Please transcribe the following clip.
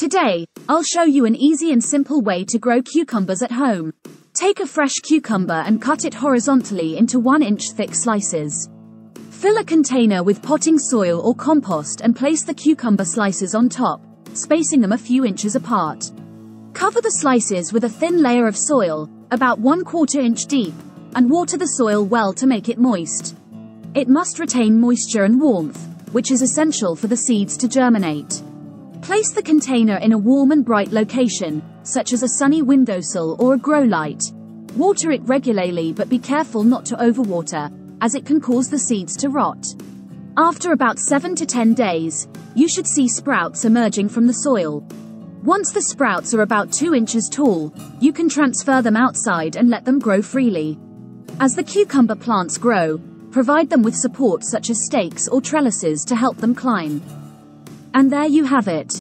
Today, I'll show you an easy and simple way to grow cucumbers at home. Take a fresh cucumber and cut it horizontally into 1 inch thick slices. Fill a container with potting soil or compost and place the cucumber slices on top, spacing them a few inches apart. Cover the slices with a thin layer of soil, about 1 quarter inch deep, and water the soil well to make it moist. It must retain moisture and warmth, which is essential for the seeds to germinate. Place the container in a warm and bright location, such as a sunny windowsill or a grow light. Water it regularly but be careful not to overwater, as it can cause the seeds to rot. After about 7 to 10 days, you should see sprouts emerging from the soil. Once the sprouts are about 2 inches tall, you can transfer them outside and let them grow freely. As the cucumber plants grow, provide them with support such as stakes or trellises to help them climb. And there you have it.